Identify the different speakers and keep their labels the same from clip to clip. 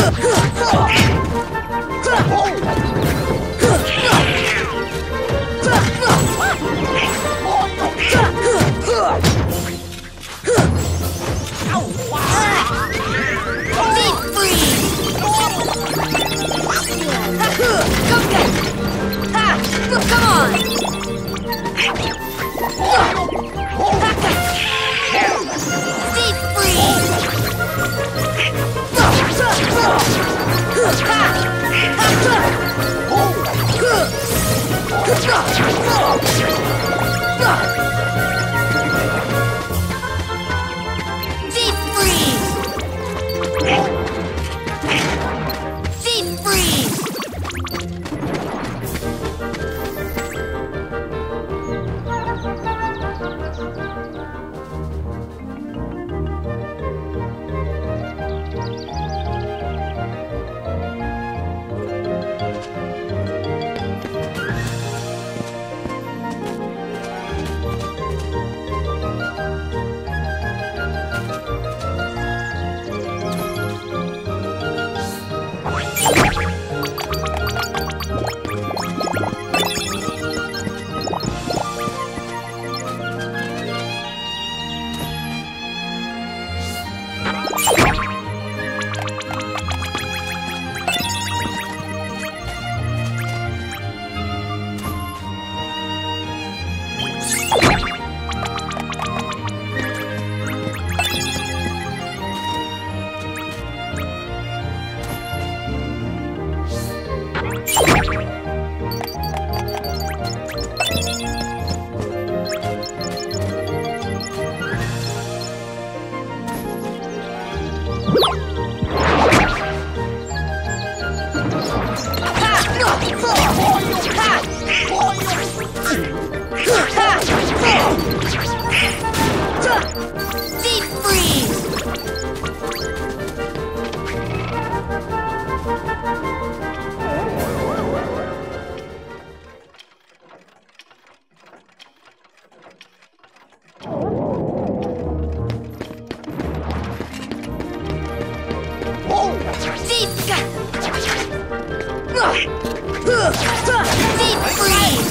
Speaker 1: Come on! Deep Deep freeze!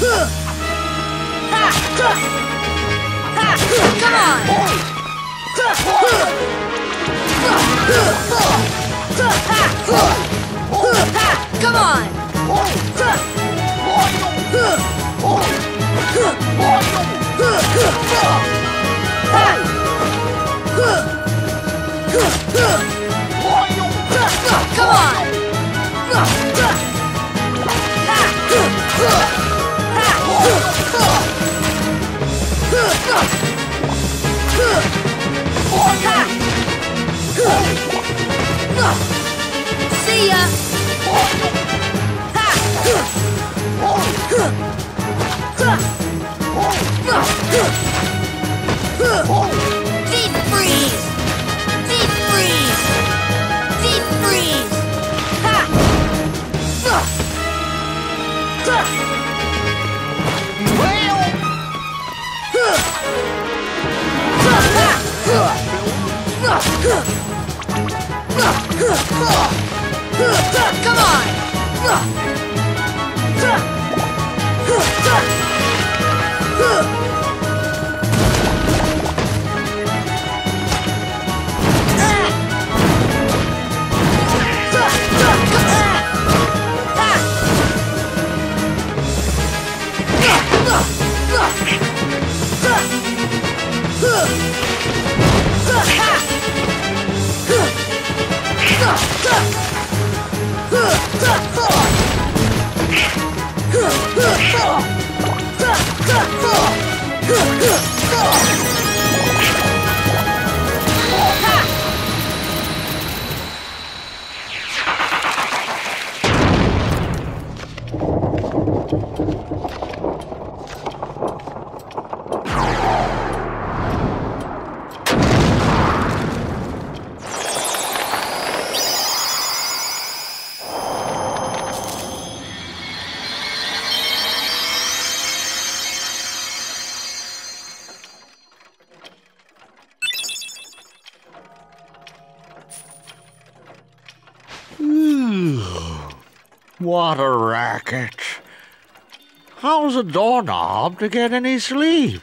Speaker 1: Come on! Come See ya! Deep freeze! Deep freeze! Deep freeze! Come on! Huh!
Speaker 2: What a racket. How's a doorknob to get any sleep?